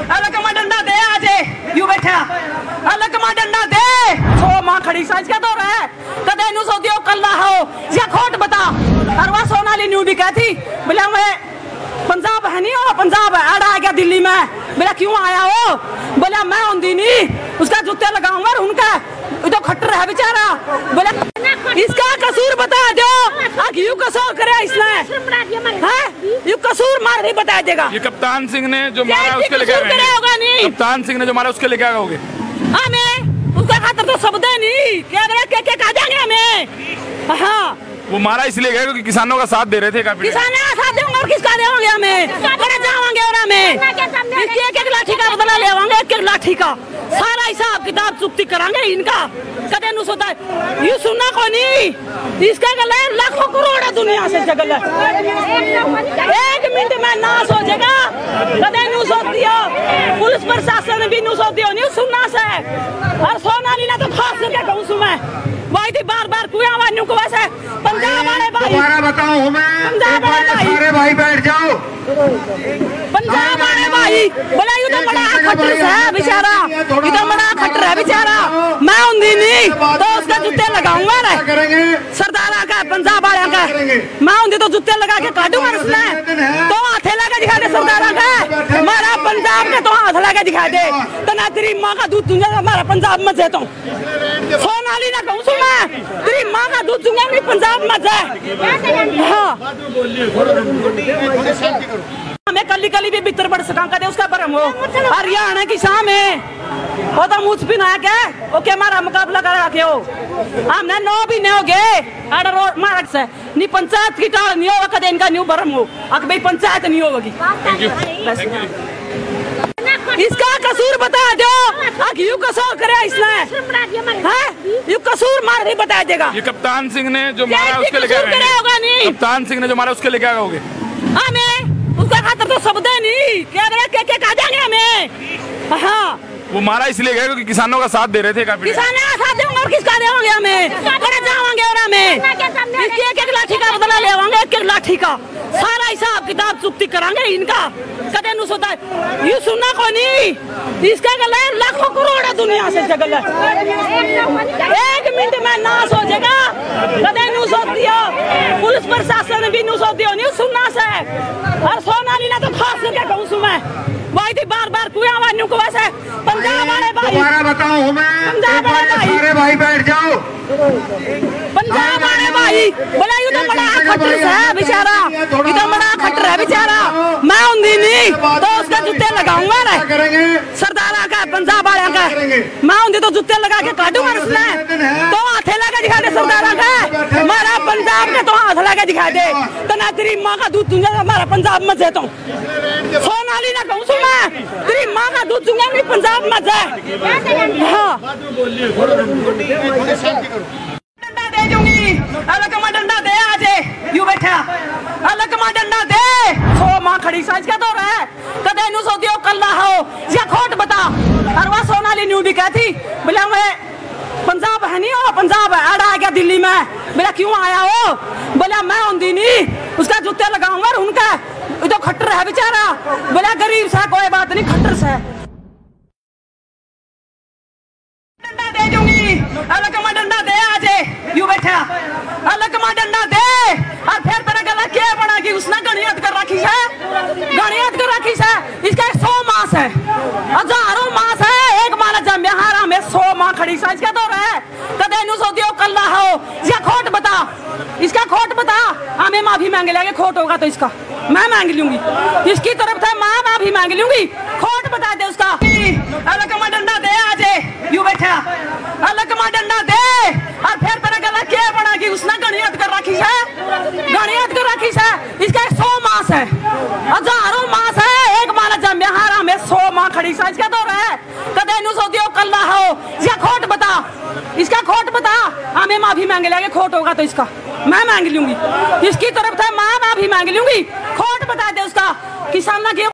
अलग में डंडा दे आज। यू बैठा। अलग में डंडा दे। सो माँ खड़ी साइज़ क्या दौर है। कदे नु सो दियो कल्ला हो। या खोट बता। अरवा सोनाली न्यू भी कहती बोला मैं पंजाब है नहीं हो पंजाब है। अड़ा आ गया दिल्ली में। बोला क्यों आया हो? बोला मैं आंदी नहीं। उसका जूते लगाऊँगा और उनका तो खट्टर है बेचारा। बोला इसका कसूर बता दो। आ क्यों कसूर करे इसने? हैं मार नहीं बता देगा। ये कप्तान सिंह ने जो मारा उसके लेके होगा नहीं? कप्तान सिंह ने जो मारा उसके लेके आओगे हमें उसका खातर तो शब्द है नहीं। क्या बोले के के कहा जाएँगे हमें हाँ। वो मारा इसलिए गया क्योंकि किसानों का साथ दे रहे थे काफ़ी किसान ने साथ देंगे और किसका देंगे हमें? बड़े जावांगे और हमें? एक एक लाठी का बदला लेवांगे एक एक लाठी का। सारा हिसाब किताब चुकती करांगे इनका। कदे नु सोता ये सुनना को नहीं इसका गल है लाखों करोड़ है दुनिया से जगल है एक मिनट में ना सोचेगा कदे नु सोच दियो पुलिस प्रशासन भी नु सोच दियो नहीं सुनना से। और सोनाली ना तो खास करके कहूँ सुमै वही थी बार बार कुआ वान्यू को वैसे पंजाब वाले भाई। दोबारा बताओ हमें पंजाब वाले भाई। सारे भाई बैठ जाओ। पंजाब भाई बोला यू तो बड़ा खट्टर है बेचारा। ये तो बड़ा खट्टर है बेचारा। मैं उंदी नहीं तो उसका जूते लगाऊँगा रे करेंगे? का पंजाब वाले का। मैं उंदी तो जूते लगा के काटूँगा उसने तो हाथे लगा दिखा दे सरदारा का मारा पंजाब के तो हाथ लगा दिखा दे। तो ना तेरी माँ का दूध तुझे हमारा पंजाब में तो। सोनाली ना कहूँ सुना। तेरी माँ का दूध दूँगा नहीं पंजाब में जाए हाँ। हमें कली कली भी भीतर बढ़ सका कदे उसका परम हो। हरियाणा की शाम है। वो तो मुझ भी ना क्या ओके हमारा मुकाबला करा के हो हमने नौ भी नहीं हो गए। आडर और मारक से। नी पंचायत की टाल नहीं होगा कदे इनका न्यू भरम हो। अक भाई पंचायत नहीं होगी। इसका कसूर बता दो। अक यू कसूर करे इसने। हैं? यू कसूर मार नहीं बता देगा। ये कप्तान सिंह ने जो मारा उसके लेके कसूर होगा नहीं? कप्तान सिंह ने जो मारा उसके लेके आओगे हमें उसका खातर तो शब्द है नहीं क्या बोले के के कहा जाएँगे हमें। हाँ। वो मारा इसलिए गया क्योंकि किसानों का साथ दे रहे थे काफ़ी किसान ने साथ देंगे और किसका देंगे हमें? बड़े जावांगे और हमें। इसकी एक एक लाठी का बदला लेवांगे एक एक लाठी का। सारा हिसाब किताब चुकती करांगे इनका। कदे नु सोता है। ये सुनना को नहीं इसका गल है लाखों करोड़ है दुनिया से जगल है एक मिनट में ना सोचेगा कदे नु सोच दियो पुलिस प्रशासन भी नु सोच दियो नहीं सुनना से। और सोनाली ना तो खास करके कहूँ सुमै वही थी बार बार कुआ वान्यू को वैसे पंजाब वाले भाई दोबारा बताओ हमें। पंजाब वाले भाई। सारे भाई बैठ जाओ। पंजाब वाले भाई बोला यू तो बड़ा खट्टर है बेचारा। ये तो बड़ा खट्टर है बेचारा। मैं उंदी नहीं तो उसका जूते लगाऊँगा करेंगे? सरदारा का पंजाब वाले का मैं उंदी तो जूते लगा के काटूँगा उसने तो हाथे लगा दिखा दे सरदारा का मारा पंजाब के तो दिखा दे। तो ना तेरी माँ का दूध तुझे हमारा पंजाब में से तो। सोनाली ना कहूँ सुना तेरी माँ का दूध दूँगा नहीं पंजाब में जाए हाँ। डंडा दे दूँगी। अलग में डंडा दे आज। यू बैठा। अलग में डंडा दे। सो माँ खड़ी साइज़ क्या दौर है। कदे नु सो दियो कल्ला हो या खोट बता। अरवा सोनाली न्यू भी कहती बोला मैं पंजाब है नहीं हो पंजाब है। अड़ा आ गया दिल्ली में। बोला क्यों आया हो? बोला, मैं आंदी नहीं उसका जूते लगाऊँगा उनका तो खट्टर है बेचारा। बोला, गरीब सा, कोई बात नहीं, खट्टर सा अलग दे और फिर तेरा क्या बना कि उसने कर रखी है। गणियत कर रखी है। इसका सौ मास है। हज़ारों मास है। एक माला जम्या हारा में खड़ी सा इसका दियो कल्ला हो? या खोट बता। इसका खोट बता। हमें माफ़ी मांगे लेंगे, खोट होगा तो इसका। मैं मांग लूँगी। इसकी तरफ़ से मैं माफ़ी मांग लूँगी। खोट बता दे उसका। अलग में डंडा दे आज। यू बैठा। अलग में डंडा दे। और फिर तेरा गला क्या बना कि उसने गणियत कर रखी है? गणियत कर रखी है? इसका सौ मास है। हज़ारों मास है। एक माला जम्या हारा में सौ माह खड़ी सा इसका दौर है कदे नु सो दियो कल्ला हो या खोट बता। इसका खोट बता। हमें माफ़ी मांगे लेंगे, खोट होगा तो इसका। मैं मांग लूँगी। इसकी तरफ़ से मैं माफ़ी मांग लूँगी। खोट बता दे उसका। किसान ना